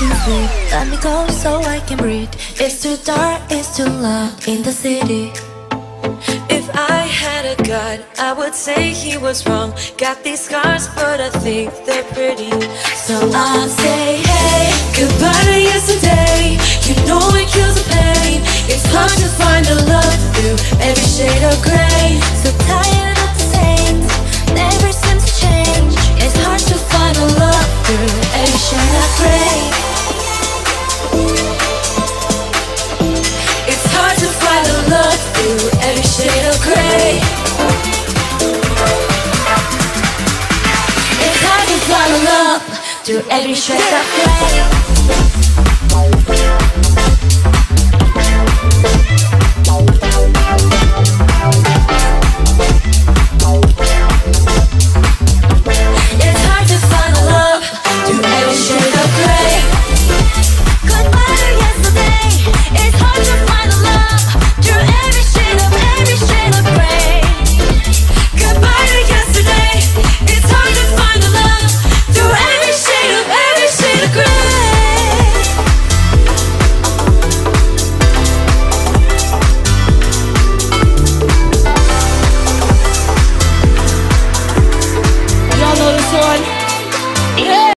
losing sleep. Let me go so I can breathe. It's too dark, it's too loud in the city. If I had a god, I would say he was wrong. Got these scars, but I think they're pretty. So I'll say, hey, goodbye to yesterday. You know it kills the pain. It's hard to find a love through every shade of gray. So tired through every shade of gray.